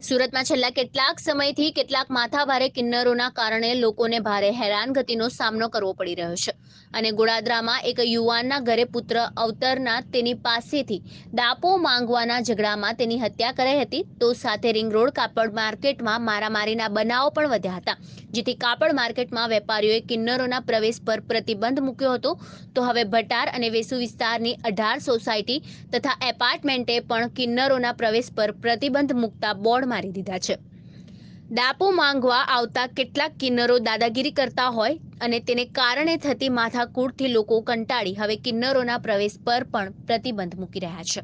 સુરતમાં છેલ્લા કેટલાક સમયથી કેટલાક માથાભારે કિન્નરોના કારણે લોકોને ભારે હેરાનગતિનો સામનો કરવો પડી રહ્યો છે. અને ગોડાદરામાં એક યુવાનના ઘરે પુત્ર અવતરના તેની પાસેથી દાપો માંગવાના ઝઘડામાં તેની હત્યા કરાઈ હતી. તો સાથે રિંગ રોડ કાપડ માર્કેટમાં મારામારીના બનાવો પણ વધ્યા હતા. જેથી કાપડ માર્કેટમાં વેપારીઓએ કિન્નરોના પ્રવેશ પર પ્રતિબંધ મૂક્યો હતો. તો હવે ભટાર અને વેસુ વિસ્તારની અઢાર સોસાયટી તથા એપાર્ટમેન્ટે પણ કિન્નરોના પ્રવેશ પર પ્રતિબંધ મૂકતા બોર્ડ મારી દીધા છે. દાપો માંગવા આવતા કેટલાક કિન્નરો દાદાગીરી કરતા હોય અને તેને કારણે થતી માથાકૂટથી લોકો કંટાળી હવે કિન્નરોના પ્રવેશ પર પણ પ્રતિબંધ મૂકી રહ્યા છે.